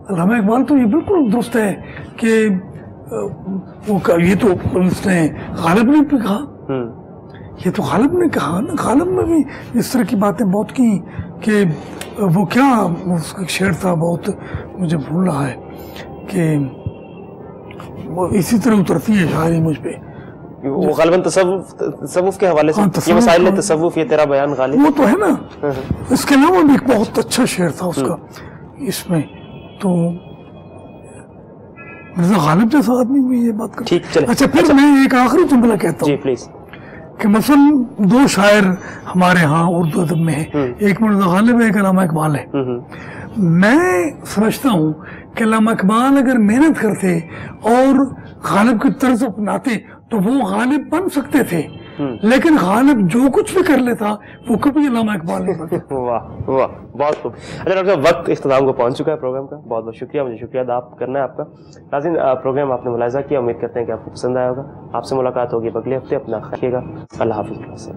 [SPEAKER 2] علامہ اقبال تو یہ بالکل درست ہے کہ وہ یہ تو اس نے غالب نے بھی کہا۔ یہ تو غالب نے کہا نا غالب نے بھی اس طرح کی باتیں بہت کی کہ وہ کیا اس کا شعر تھا بہت مجھے بھول رہا ہے کہ وہ اسی طرح اترتی ہے شاعری مجھ پہ۔
[SPEAKER 1] وہ غالباً تصوف تصوف کے حوالے سے
[SPEAKER 2] ہاں،
[SPEAKER 1] یہ مسائل
[SPEAKER 2] کا-
[SPEAKER 1] تصوف یہ تیرا بیان غالب۔
[SPEAKER 2] وہ تو ہے نا۔ اس کے علاوہ بھی ایک بہت اچھا شعر تھا اس کا۔ اس میں تو مرزا غالب جیسا آدمی بھی یہ بات
[SPEAKER 1] چلے
[SPEAKER 2] اچھا پھر میں ایک آخری جملہ کہتا
[SPEAKER 1] جی
[SPEAKER 2] ہوں
[SPEAKER 1] پلیز
[SPEAKER 2] کہ مثلا دو شاعر ہمارے ہاں اردو ادب میں ہیں۔ ایک مرزا غالب ہے ایک علامہ اقبال ہے۔ میں سمجھتا ہوں کہ علامہ اقبال اگر محنت کرتے اور غالب کی طرز اپناتے تو وہ غالب بن سکتے تھے۔ لیکن غالب جو کچھ بھی کر لیتا وہ کبھی علامہ اقبال نہیں بنتا [LAUGHS]
[SPEAKER 1] واہ واہ بہت خوب۔ اچھا ڈاکٹر صاحب وقت اختتام کو پہنچ چکا ہے پروگرام کا۔ بہت بہت شکریہ مجھے شکریہ ادا کرنا ہے آپ کا۔ ناظرین پروگرام آپ نے ملاحظہ کیا۔ امید کرتے ہیں کہ آپ کو پسند آیا ہوگا۔ آپ سے ملاقات ہوگی اگلے ہفتے۔ اپنا رکھیے گا۔ اللہ حافظ۔